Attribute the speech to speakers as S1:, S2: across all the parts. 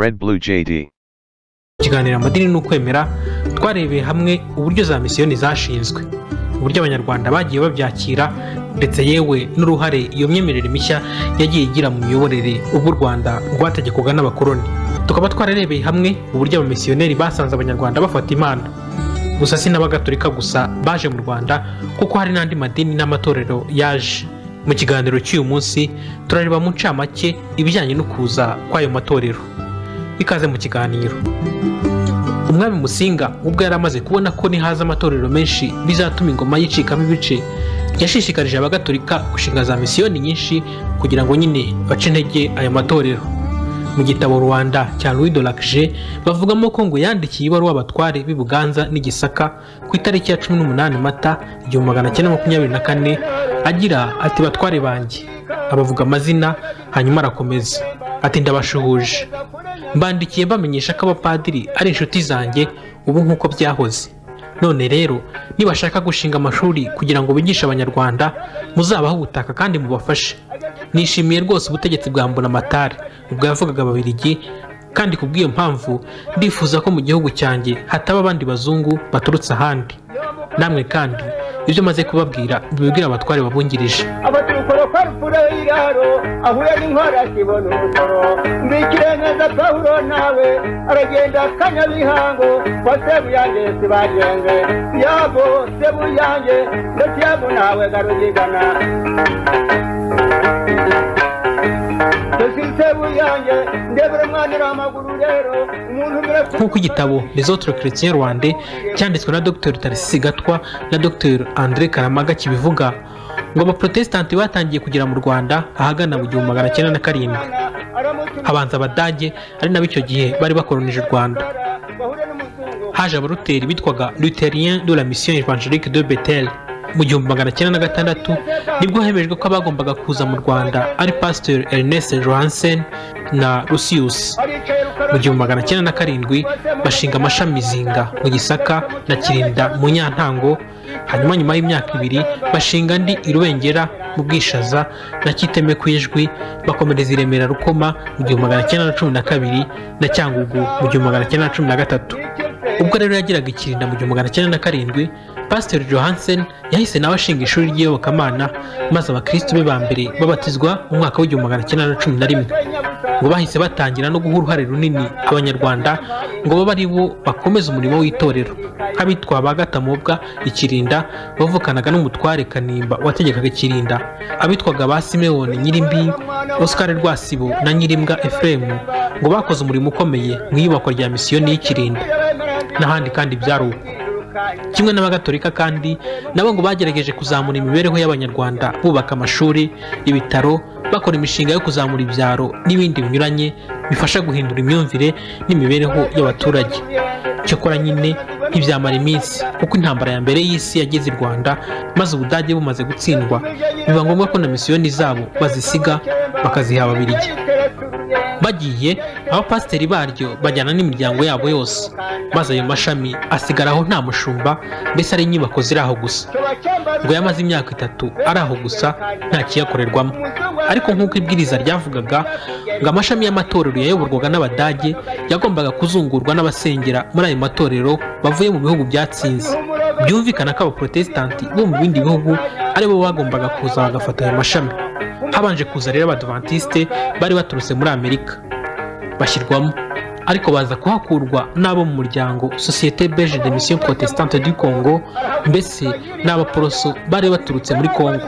S1: Red Blue JD.
S2: ikiganiro amadini n'ukwemera twarebeye hamwe uburyo za misiyoni zashinzwe. Uburyo abanyarwanda bagiye babyakira ndetse yewe n'uruhare iyo myemerere mishya yagiye igira mu miyoborere ubwo u rwanda rwategekwaga n'abakoloni. Tukaba twararebeye hamwe uburyo abamisiyoneri basanze abanyarwanda bafata imana. Gusa si n'abagatolika gusa baje mu rwanda kuko hari n'andi madini n'amatorero yaje. Mu kiganiro cy'uyu munsi turareba mu ncamake ibijyanye no kuza kw'ayo matorero. Ikaze mu kiganiro. Umwami musinga ubwo yari amaze kubona ko nihaza amatorero menshi bizatuma ingoma yicikamo ibice yashishikarije abagatolika gushinga za misiyoni nyinshi kugira ngo nyine bace intege aya matorero. Mu gitabo rwanda cya louis de lacge bavugamo ko ngo yandikiye ibaruwa abatware b'i buganza n'igisaka ku itariki ya cumi n'umunani mata igihumbi magana cyenda makumyabiri na kane agira ati batware banjye abavuga amazina hanyuma arakomeza. Ati ndabashuhuje mbandikiye mbamenyesha ko abapadiri ari inshuti zanjye ubu nk'uko byahoze. None rero nibashaka gushinga amashuri kugira ngo bigishe abanyarwanda muzabahe ubutaka kandi mubafashe. Nishimiye rwose ubutegetsi bwa mburamatare ubwo yavugaga ababirigi kandi ku bw'iyo mpamvu ndifuza ko mu gihugu cyanjye hataba abandi bazungu baturutse ahandi. Namwe kandi ibyo maze kubabwira bibwira abatware babungirije.
S3: Abaturukoro kwa rupfura y'iraro ahuye n'inkwara akibona umusoro mbikire neza pawulo nawe aragenda kanyabihango. Kwa sebuyange sibagenge yabo sebuyange ndetse yabo nawe garugigana
S2: nk'uko igitabo les autres chrétiens cyanditswe na dr. Tarisisi gatwa na dr. Andre karamaga kibivuga ngo abaprotesitanti batangiye kugera mu rwanda ahagana mu gihumbi magana cyenda na karindwi. Habanza abadage ari nabo icyo gihe bari bakolonije u rwanda. Haje abaruteri bitwaga luterien de la mission evangelique de betel mu gihumbi magana cyenda na gatandatu ni bwo hemejwe ko abagombaga kuza mu rwanda ari pasiteri ernest johansen na lucius. Mu gihumbi magana cyenda na karindwi bashinga amashami zinga mu gisaka na kirinda mu nyantango. Hanyuma nyuma y'imyaka ibiri bashinga andi i rubengera mu bwishaza na kiteme ku ijwi bakomereza i remera rukoma mu gihumbi magana cyenda na cumi na kabiri na cyangugu mu gihumbi magana cyenda na cumi na gatatu. Ubwo rero yageraga ikirinda mu gihumbi magana cyenda na karindwi pasiteri johansen yahise nawe ashinga ishuri ry'iyobokamana maze abakristu be ba mbere babatizwa mu mwaka w'igihumbi magana cyenda na cumi na rimwe. Ngo bahise batangira no guha uruhare runini abanyarwanda ngo babe ari bo bakomeza umurimo w'itorero. Nk'abitwa ba gatamobwa ikirinda bavukanaga n'umutware kanimba wategekaga ikirinda. Abitwaga ba simewoni nyirimbi oscar rwasibo na nyirimbwa efuremu ngo bakoze umurimo ukomeye mu iyubakwa rya misiyoni y'ikirinda. N'ahandi kandi byari uko. Kimwe n'abagatolika kandi nabo ngo bagerageje kuzamura imibereho y'abanyarwanda bubaka amashuri ibitaro bakora imishinga yo kuzamura ibyaro n'ibindi binyuranye bifasha guhindura imyumvire n'imibereho y'abaturage. Cyakora nyine ntibyamara iminsi kuko intambara ya mbere y'isi yageze i rwanda maze ubudage bumaze gutsindwa. Biba ngombwa ko na misiyoni zabo bazisiga bakaziha ababirigi bagiye abapasiteri baryo bajyana n'imiryango yabo yose. Maze ayo mashami asigaraho nta mushumba mbese ari inyubako ziri aho gusa. Ngo yamaze imyaka itatu ari aho gusa nta kiyakorerwamo. Ariko nk'uko ibwiriza ryavugaga ngo amashami y'amatorero yayoborwaga n'abadage yagombaga kuzungurwa n'abasengera muri ayo matorero bavuye mu bihugu byatsinze. Byumvikana ko abaprotesitanti bo mu bindi bihugu ari bo bagombaga kuza bagafata ayo mashami. Habanje kuza rero abadivantiste bari baturutse muri amerika. Bashyirwamo ariko baza kuhakurwa n'abo mu muryango sosiyete belge de mission protestante du congo mbese n'abaporoso bari baturutse muri congo.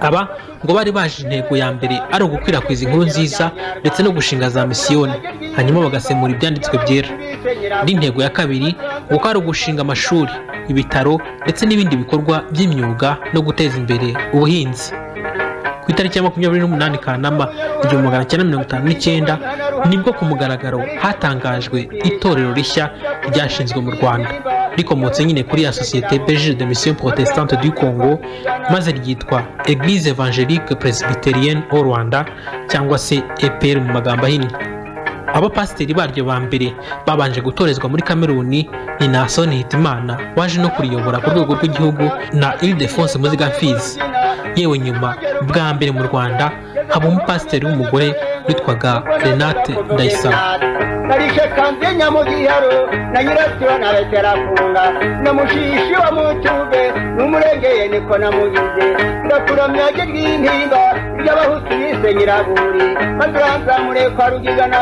S2: Aba ngo bari baje intego ya mbere ari ugukwirakwiza inkuru nziza ndetse no gushinga za misiyoni. Hanyuma bagasemura ibyanditswe byera. Indi ntego ya kabiri ngo ari ugushinga amashuri ibitaro ndetse n'ibindi bikorwa by'imyuga no guteza imbere ubuhinzi. Ku itariki ya makumyabiri n'umunani kanama igihumbi magana cyenda mirongo itanu n'icyenda ni bwo ku mugaragaro hatangajwe itorero rishya ryashinzwe mu rwanda. Rikomotse nyine kuri ya sosiyete belge de mission protestante du congo maze ryitwa eglise evangelique presbyterienne au rwanda cyangwa se epr mu magambo ahinnye. Abapasiteri baryo ba mbere babanje gutorezwa muri kameruni ni nasoni hitimana waje no kuriyobora ku rwego rw'igihugu na ildefonse muziga mfizi yewe nyuma bwa mbere mu rwanda haba umupasiteri w'umugore witwaga renate ndayisaba
S3: narishe kanze nyamugiharo na nyirasiro na beterafunga na mushishi wa mutube n'umurengeye niko namugize ndakuramya rye rw'intimba ry'abahutu bise nyiraburi maze uranzamure kwa rugigana.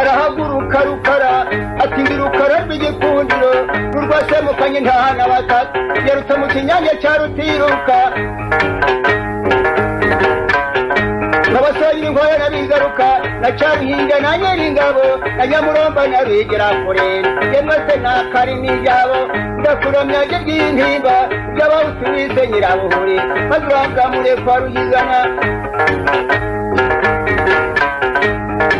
S3: Arahaguruka rukara ati ndi rukara rw'igikundiro rurwasemukanye ntahana batatu. Yarutse mu kinyange cya rutiruka. N'abasore inkwaya n'abigaruka na caruhinga na nyiringabo na nyamuromba n'abigera kure. Yemwe se nta karimi ryabo ndakuramya rye ry'intimba ry'abahutu bise nyirabuhuri maze uranzamure kwa rugigana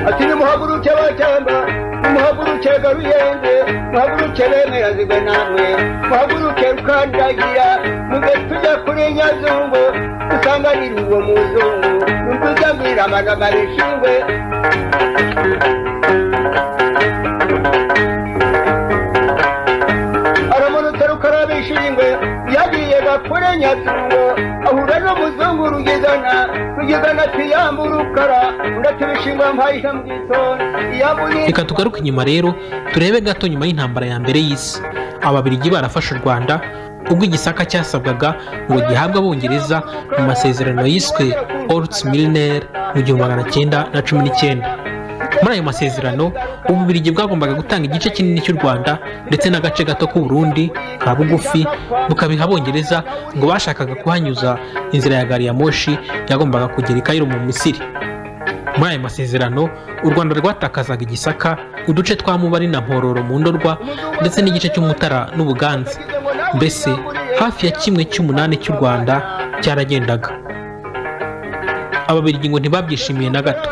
S3: ati nimuhaguruke bacyamba nimuhaguruke garuyenze muhaguruke bemera zigwe namwe muhaguruke rukandagira muge tujya kuri nyazungu dusanganire uwo muzungu numviza mbwira amanaga bishingwe aramunutse rukarabishingwe yagiye gakure nyazungu ahura n'umuzungu rugizana rugizana ati urukara uretse mpahisha mu gitondo. Iyambuye
S2: reka tugaruke inyuma rero turebe gato nyuma y'intambara ya mbere y'isi. Ababirigi barafashe u rwanda ubwo igisaka cyasabwaga ngo gihabwe abongereza mu masezerano yiswe orts milner mu gihumbi magana cyenda na cumi n'icyenda. Muri ayo masezerano ububirigi bwagombaga gutanga igice kinini cy'u rwanda ndetse n'agace gato k'u Burundi ka bugufi bukabiha abongereza ngo bashakaga kuhanyuza inzira ya gari ya moshi yagombaga kugera i Cairo mu misiri. Muri ayo masezerano u rwanda rwatakazaga igisaka uduce twa mubari na mpororo mu ndorwa ndetse n'igice cy'umutara n'ubuganza. Mbese hafi ya kimwe cy'umunani cy'u rwanda cyaragendaga. Ababirigi ngo ntibabyishimiye na gato.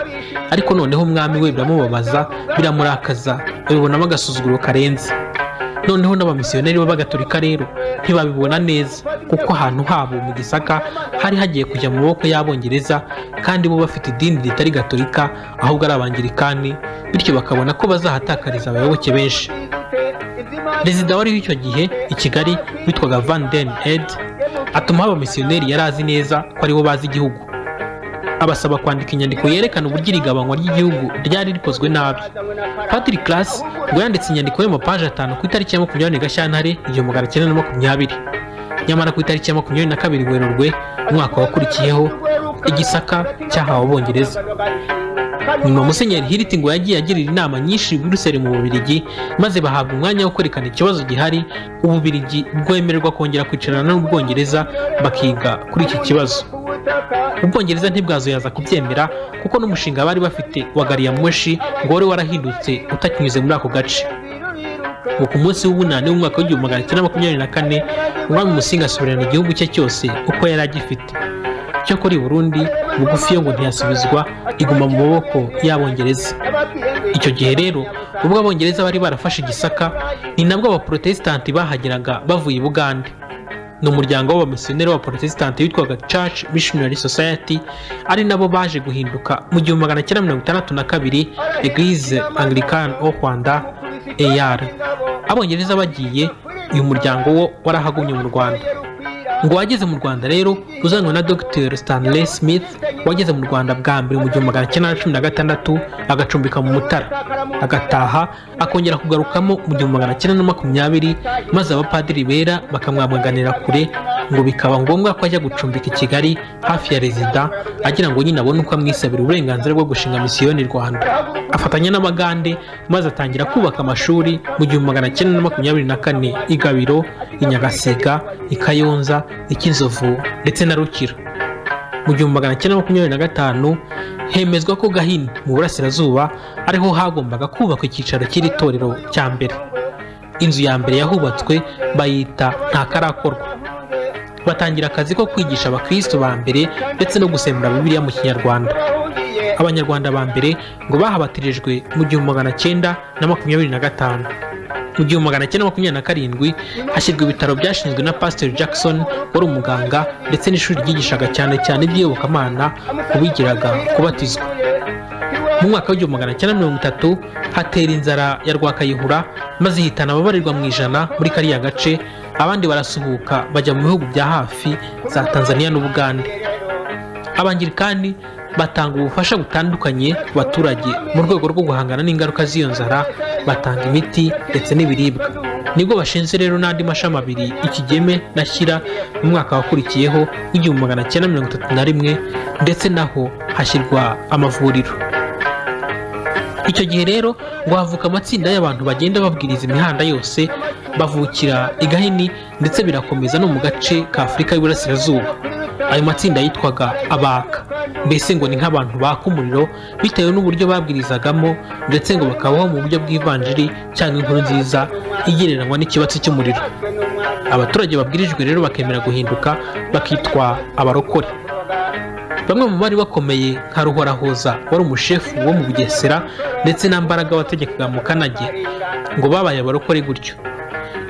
S2: Ariko noneho umwami we biramubabaza biramurakaza. Babibonamo agasuzuguro karenze. Noneho n'abamisiyoneri b'abagatolika rero ntibabibona neza. Kuko ahantu habo mu gisaka hari hagiye kujya mu maboko y'abongereza kandi bo bafite idini ritari gatolika ahubwo ari abangirikani bityo bakabona ko bazahatakariza abayoboke benshi. Perezida wariho icyo gihe i kigali witwaga van den ed atumaho abamisiyoneri yari azi neza ko ari bo bazi igihugu. Abasaba kwandika inyandiko yerekana uburyo iri gabanywa ry'igihugu ryari rikozwe nabi. Padiri class ngo yanditse inyandiko y'amapaji atanu ku itariki ya makumyabiri gashyantare igihumbi magana cyenda na makumyabiri. Nyamara ku itariki ya makumyabiri na kabiri werurwe umwaka wakurikiyeho igisaka cyahawe abongereza. Nyuma musenyeri hiriti ngo yagiye agirira inama nyinshi buruseli mu bubirigi maze bahabwa umwanya wo kwerekana ikibazo gihari. Ububirigi bwemererwa kongera kwicarana n'ubwongereza bakiga kuri iki kibazo. Ubwongereza ntibwazuyaza kubyemera kuko n'umushinga bari bafite wa gari ya moshi ngo wari warahindutse utakinyuze muri ako gace. Ngo ku munsi w'ubunani w'umwaka w'igihumbi magana cyenda makumyabiri na kane umwami musinga asubirana igihugu cye cyose uko yari agifite. Cyo kuri burundi bugufi yo ngo ntiyasubizwa iguma mu maboko y'abongereza. Icyo gihe rero ubwo abongereza bari barafashe igisaka ni nabwo abaporotesitanti bahageraga bavuye i bugande. Ni umuryango w'abamisiyoneri w'abaporotesitanti witwaga church missionary society ari nabo baje guhinduka mu gihumbi magana cyenda mirongo itandatu na kabiri eglise anglicane au rwanda eyar abongereza bagiye uyu muryango wo warahagumye mu rwanda. Ngo wageze mu rwanda rero uzanwe na dr. Stanley smith wageze mu rwanda bwa mbere mu gihumbi magana cyenda na cumi na gatandatu agacumbika mu mutara. Agataha akongera kugarukamo mu gihumbi magana cyenda na makumyabiri maze abapadiri bera bakamwamaganira kure ngo bikaba ngombwa ko ajya gucumbika i kigali hafi ya rezida agira ngo nyine abone uko amwisabira uburenganzira bwo gushinga misiyoni rwanda. Afatanya n'abagande maze atangira kubaka amashuri mu gihumbi magana cyenda na makumyabiri na kane i gabiro i nyagasiga i kayonza i kinzovu ndetse na rukira. Mu gihumbi magana cyenda makumyabiri na gatanu hemezwa ko gahini mu burasirazuba ariho hagombaga kubakwa icyicaro cy'iri torero cya mbere. Inzu ya mbere yahubatswe bayita nta karakorwa. Batangira akazi ko kwigisha abakristo ba mbere ndetse no gusembura bibiliya mu kinyarwanda. Abanyarwanda ba mbere ngo bahabatirijwe mu gihumbi magana cyenda na makumyabiri na gatanu. Mu gihumbi magana cyenda makumyabiri na karindwi hashyirwa ibitaro byashinzwe na pasiteri jackson wari umuganga ndetse n'ishuri ryigishaga cyane cyane iby'iyobokamana ku bigiraga kubatizwa. Mu mwaka w'igihumbi magana cyenda mirongo itatu hatera inzara ya rwakayihura maze ihitana ababarirwa mu ijana muri kariya gace abandi barasuhuka bajya mu bihugu bya hafi za tanzania n'ubugande. Abangirikani batanga ubufasha butandukanye ku baturage mu rwego rwo guhangana n'ingaruka z'iyo nzara batanga imiti ndetse n'ibiribwa. Nibwo bashinze rero n'andi mashami abiri ikigeme na shyira mu mwaka wakurikiyeho w'igihumbi magana cyenda mirongo itatu na rimwe ndetse naho hashyirwa amavuriro. Icyo gihe rero ngo havuka amatsinda y'abantu bagenda babwiriza imihanda yose bavukira i gahini ndetse birakomeza no mu gace ka afurika y'uburasirazuba. Ayo matsinda yitwaga abaka. Mbese ngo ni nk'abantu baka umuriro bitewe n'uburyo babwirizagamo ndetse ngo bakabaho mu buryo bw'ivanjiri cyangwa inkuru nziza igereranywa n'ikibatsi cy'umuriro. Abaturage babwirijwe rero bakemera guhinduka bakitwa abarokore. Bamwe mu bari bakomeye nka ruhorahoza wari umushefu wo mu bugesera ndetse na mbaraga wategekaga mu kanage ngo babaye abarokore gutyo.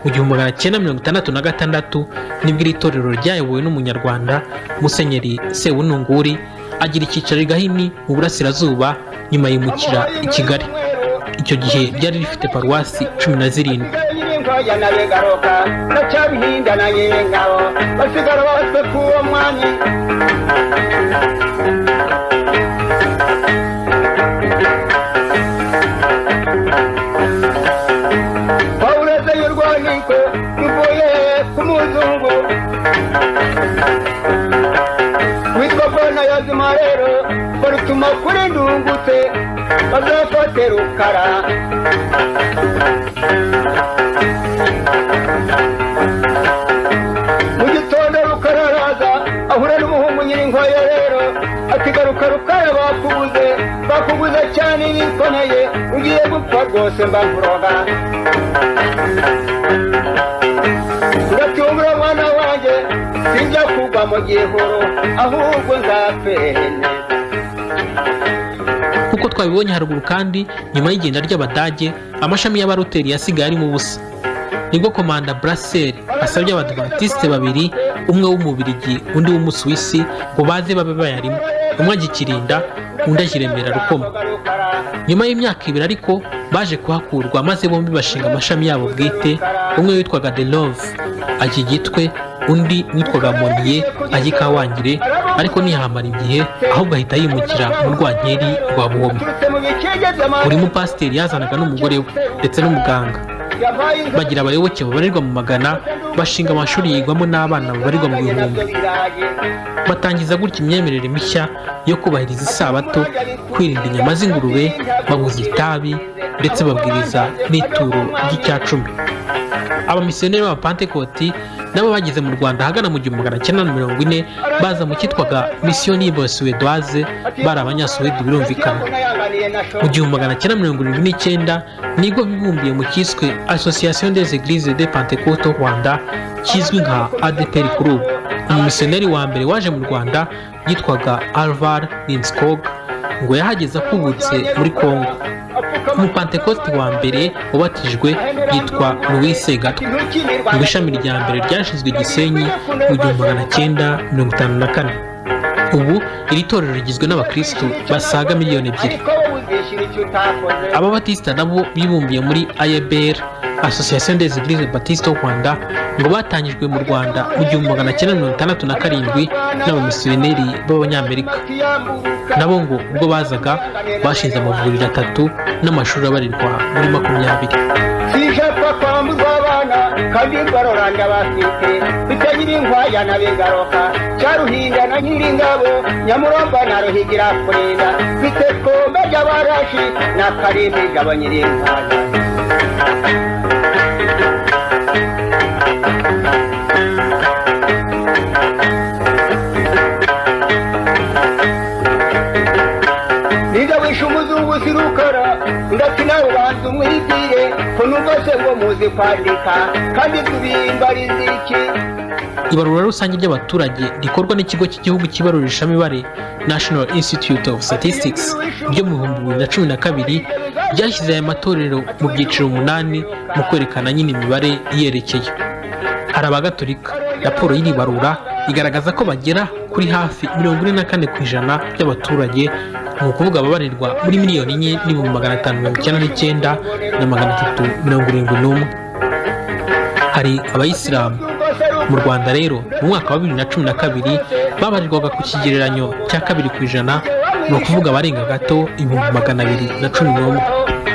S2: Mu gihumbi magana cyenda mirongo itandatu na gatandatu ni bwo iri torero ryayobowe n'umunyarwanda musenyeri sebununguri agira icyicaro i gahini mu burasirazuba nyuma yimukira i kigali. Icyo gihe ryari rifite paruwasi cumi na zirindwi.
S3: basigara bose k'uwo mwanya bazafate rukara mu gitondo rukararaza ahura n'umuhungu nyirinkoya rero. Ati garuka rukara bakubuze bakubuze cyane bikomeye ugiye gupfa rwose mbavuroga ugatungura mwana wanjye sinjya kugwa mu gihuru ahubwo nzapfene
S2: twabibonye haruguru kandi nyuma y'igenda ry'abadage amashami y'abaroteri yasigaye arimo ubusa. Nibwo komanda buraseri asabye abadivantisite babiri umwe w'umubirigi undi w'umusuwisi ngo baze babe bayarimo. Umwe agikirinda undi akiremera rukoma nyuma y'imyaka ibiri ariko baje kuhakurwa maze bombi bashinga amashami yabo bwite umwe witwaga de love ajya igitwe undi witwaga moniye ajya ikawangire ariko ntiyahamara igihe ahubwo ahita yimukira mu rwankeri rwa
S3: by'amahanga
S2: buri mupasiteri yazanaga n'umugore we ndetse n'umuganga. Bagira abayoboke babarirwa mu magana bashinga amashuri yigwamo n'abana babarirwa mu bihumbi. Batangiza gutya imyemerere mishya yo kubahiriza isabato kwirinda inyama z'ingurube babuza itabi ndetse babwiriza n'ituro ry'icyacumi. Abamisiyoneri b'abapantekoti nabo bageze mu rwanda ahagana mu gihumbi magana cyenda na mirongo ine baza mu cyitwaga misiyoni y'abasuwedoise bari abanyasuwedi birumvikana. Mu gihumbi magana cyenda mirongo irindwi n'icyenda ni bwo bibumbiye mu cyiswe association des eglises de pentecote rwanda kizwi nka adeperi kuri ubu umumisiyoneri wa mbere waje mu rwanda yitwaga alvar linskog ngo yahageze akubutse muri congo. Umupantekoti wa mbere wabatijwe yitwa louis segatwa ngo ishami rya mbere ryashinzwe gisenyi mu gihumbi magana cyenda mirongo itanu na kane. Ubu iri torero rigizwe n'abakirisitu basaga miliyoni ebyiri. Ababatisita nabo bibumbiye muri ayebr association des eglises batiste au rwanda ngo batangijwe mu rwanda mu gihumbi magana cyenda mirongo itandatu na karindwi n'abamisiyoneri b'abanyamerika. Nabo ngo ubwo bazaga bashinze amavuriro atatu n'amashuri abarirwa muri makumyabiri.
S3: Kandi baroranja bafite bitagira inkwaya na bigaroka cyaruhinda na nyiringabo nyamuromba na ruhigira kurinda bite twombe ry'abarashi na karimi gabo ko numva se ngo muzi kwandika kandi tubimbariza iki
S2: ibarura rusange ry'abaturage rikorwa n'ikigo cy'igihugu cy'ibarurishamibare national institute of statistics ryo mu bihumbi bibiri na cumi na kabiri ryashyize aya matorero mu byiciro umunani mu kwerekana nyine imibare iyerekeye. Hari abagatolika raporo y'iri barura igaragaza ko bagera kuri hafi mirongo ine na kane ku ijana by'abaturage ni ukuvuga ababarirwa muri miliyoni enye n'ibihumbi magana atanu mirongo icyenda n'icyenda na magana atatu mirongo irindwi n'umwe. Hari abayisilamu. Mu rwanda rero mu mwaka wa bibiri na cumi na kabiri babarirwaga ku kigereranyo cya kabiri ku ijana ni ukuvuga abarenga gato ibihumbi magana abiri na cumi n'umwe.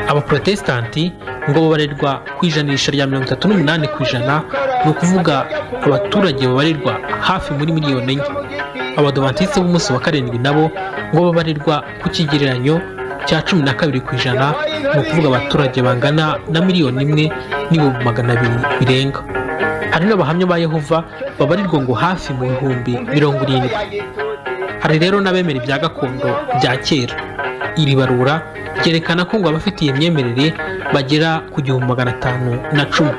S2: Abaprotesitanti ngo babarirwa ku ijanisha rya mirongo itatu n'umunani ku ijana ni ukuvuga abaturage babarirwa hafi muri miliyoni enye. Abadovantiste b'umunsi wa karindwi nabo ngo babarirwa ku kigereranyo cya cumi na kabiri ku ijana ni ukuvuga abaturage bangana na miliyoni imwe n'ibihumbi magana abiri birenga. Hari n'abahamya ba yehova babarirwa ngo hafi mu bihumbi mirongo irindwi. Hari rero n'abemera ibya gakondo bya kera. Iri barura ryerekana ko ngo abafite iyi myemerere bagera ku gihumbi magana atanu na cumi.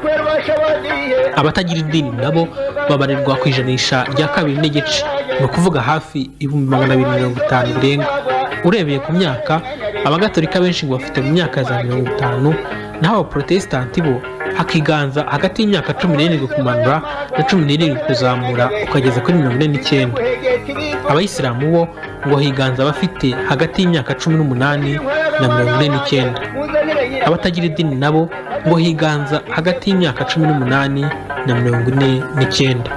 S2: Abatagira idini nabo babarirwa ku ijanisha rya kabiri n'igice. Ni ukuvuga hafi ibihumbi magana abiri mirongo itanu birenga urebeye ku myaka abagatolika benshi ngo bafite mu myaka za mirongo itanu naho abaprotesitanti bo hakiganza hagati y'imyaka cumi n'irindwi kumanura na cumi n'irindwi kuzamura ukageza kuri mirongo ine n'icyenda. Abayisilamu bo ngo higanza abafite hagati y'imyaka cumi n'umunani na mirongo ine n'icyenda. Abatagira idini nabo ngo higanza hagati y'imyaka cumi n'umunani na mirongo ine n'icyenda.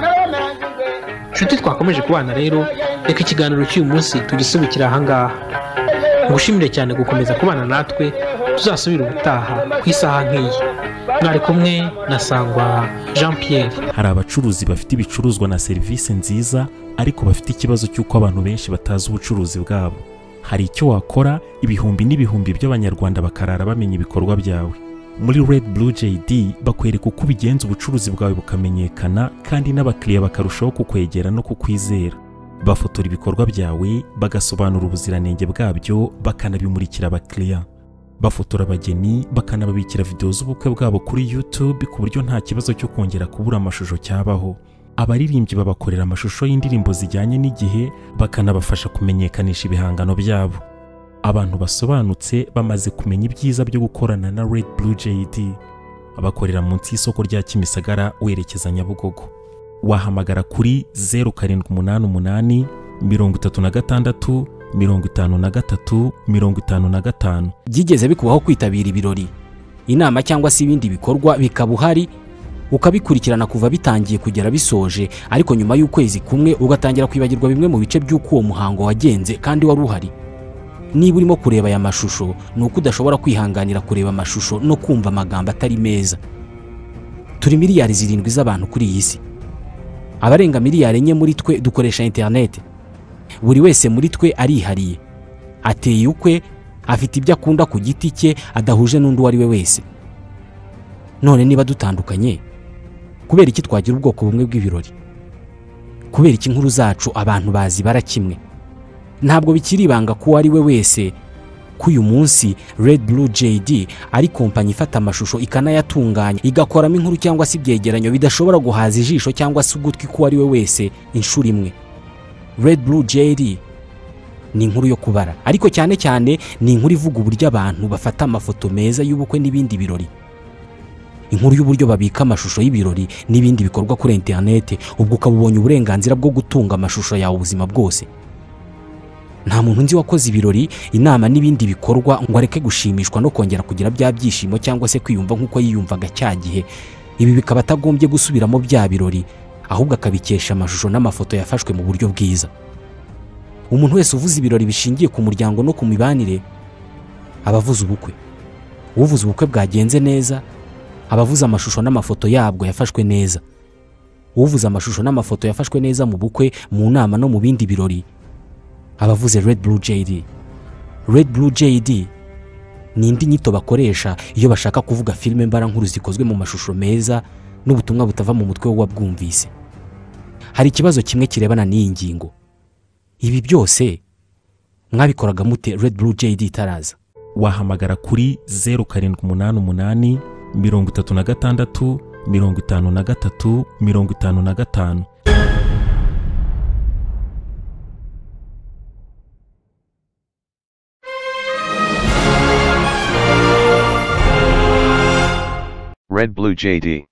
S3: N'abamanzwe
S2: inshuti twakomeje kubana rero reka ikiganiro cy'uyu munsi tugisubikira ahangaha ngushimire cyane gukomeza kubana natwe tuzasubira ubutaha ku isaha nk'iyi. Mwari kumwe na sangwa jean pierre
S1: hari abacuruzi bafite ibicuruzwa na serivisi nziza ariko bafite ikibazo cy'uko abantu benshi batazi ubucuruzi bwabo. Hari icyo wakora ibihumbi n'ibihumbi by'abanyarwanda bakarara bamenya ibikorwa byawe. Muri red blue jd bakwereka uko ubigenza ubucuruzi bwawe bukamenyekana kandi n'abakiriya bakarushaho kukwegera no kukwizera. Bafotora ibikorwa byawe bagasobanura ubuziranenge bwabyo bakanabimurikira abakiriya. Bafotora abageni bakanababikira videwo z'ubukwe bwabo kuri YouTube ku buryo nta kibazo cyo kongera kubura amashusho cyabaho. Abaririmbyi babakorera amashusho y'indirimbo zijyanye n'igihe bakanabafasha kumenyekanisha ibihangano byabo. Abantu basobanutse bamaze kumenya ibyiza byo gukorana na Red Blue JD bakorera munsi y'isoko rya Kimisagara werekeza Nyabugogo. Wahamagara kuri 0788 36 mirongo itanu na gatatu mirongo itanu na gatanu.
S4: Byigeze bikubaho kwitabira ibirori. Inama cyangwa se ibindi bikorwa bikaba uhari ukabikurikirana kuva bitangiye kugera bisoje. Ariko nyuma y'ukwezi kumwe ugatangira kwibagirwa bimwe mu bice by'uko uwo muhango wagenze kandi wari uhari. Niba urimo kureba aya mashusho ni uko udashobora kwihanganira kureba amashusho no kumva amagambo atari meza. Turi miliyari zirindwi z'abantu kuri iyi si. Abarenga miliyari enye muri twe dukoresha interineti buri wese muri twe arihariye. Ateye ukwe afite ibyo akunda ku giti cye adahuje n'undi uwo ari we wese. None niba dutandukanye kubera iki twagira ubwoko bumwe bw'ibirori? Kubera iki inkuru zacu abantu bazibara kimwe? Ntabwo bikiri ibanga ko uwo ari we wese ko uyu munsi Red Blue JD ari kompanyi ifata amashusho ikanayatunganya igakoramo inkuru cyangwa se ibyegeranyo bidashobora guhaza ijisho cyangwa se ugutwi k'uwo ari we wese inshuro imwe. Red Blue JD ni inkuru yo kubara. Ariko cyane cyane ni inkuru ivuga uburyo abantu bafata amafoto meza y'ubukwe n'ibindi birori. Inkuru y'uburyo babika amashusho y'ibirori n'ibindi bikorwa kuri interineti ubwo ukaba ubonye uburenganzira bwo gutunga amashusho yawe ubuzima bwose. Nta muntu nzi wakoze ibirori inama n'ibindi bikorwa ngo areke gushimishwa no kongera kugira bya byishimo cyangwa se kwiyumva nk'uko yiyumvaga cya gihe. Ibi bikaba atagombye gusubiramo bya birori. Ahubwo akabikesha amashusho n'amafoto yafashwe mu buryo bwiza. Umuntu wese uvuze ibirori bishingiye ku muryango no ku mibanire aba avuze ubukwe. Uvuze ubukwe bwagenze neza aba avuze amashusho n'amafoto yabwo yafashwe neza. Uvuze amashusho n'amafoto yafashwe neza mu bukwe mu nama no mu bindi birori aba avuze red blue jd red blue jd ni indi nyito bakoresha iyo bashaka kuvuga filime mbarankuru zikozwe mu mashusho meza n'ubutumwa butava mu mutwe w'uwabwumvise hari ikibazo kimwe kirebana n'iyi ngingo ibi byose mwabikoraga mute red blue jd itaraza.
S1: Wahamagara kuri zeru karindwi umunani umunani mirongo itatu na gatandatu mirongo itanu na gatatu mirongo itanu na gatanu.
S5: Red Blue JD.